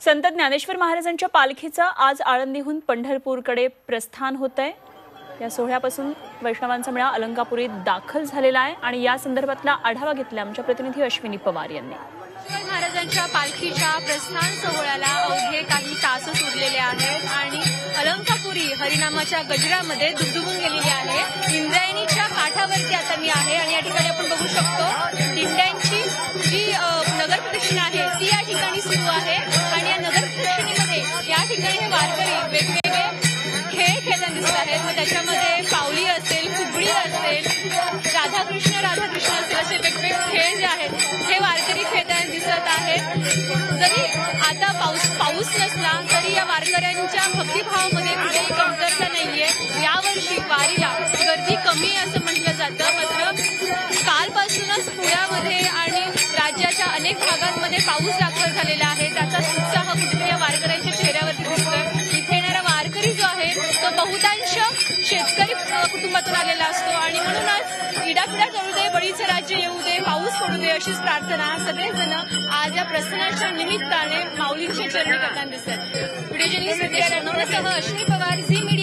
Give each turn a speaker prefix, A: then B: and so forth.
A: संत ज्ञानेश्वर महाराजांच्या पालखीचं आज आळंदीहून पंढरपूरकडे प्रस्थान होत आहे या सोहळ्यापासून वैष्णवांचा मेळा अलंकापुरीत दाखल झालेला आहे आणि या संदर्भातला आढावा घेतला आमच्या प्रतिनिधी अश्विनी पवार यांनी.
B: महाराजांच्या पालखीच्या प्रस्थान सोहळ्याला अवघे काही तासच उरलेले आहेत आणि अलंकापुरी हरिनामाच्या गजरामध्ये दुमदुमून गेलेली आहे. इंद्रायणीच्या काठावरती आता मी आहे आणि या ठिकाणी आपण बघू शकतो. दिंड्यांची जी नगर प्रदक्षिणा आहे ती या ठिकाणी सुरू आहे. आणि या हे वारकरी वेगवेगळे खेळ खेळताना दिसत आहेत. मग त्याच्यामध्ये पावली असेल फुगडी असेल राधाकृष्ण राधाकृष्ण असेल असे वेगवेगळे खेळ जे आहेत हे वारकरी खेळताना दिसत आहेत. जरी आता पाऊस पाऊस नसला तरी या वारकऱ्यांच्या भक्तिभावामध्ये कुठेही कमतरता नाहीये. यावर्षी वारीला गर्दी कमी असं म्हटलं जातं. मात्र कालपासूनच पुण्यामध्ये आणि राज्याच्या अनेक भागांमध्ये पाऊस दाखल झालेला आहे. त्याचा उत्साह कुठेतरी या बहुतांश शेतकरी कुटुंबातून आलेला असतो. आणि म्हणूनच इडापिडा करू दे बळीचं राज्य येऊ दे पाऊस पडू दे अशीच प्रार्थना सगळेजण आज या प्रसंगाच्या निमित्ताने माऊलींच्या चरणी करताना दिसतात. Video journalist Vidya Ashwini Pawar Zee media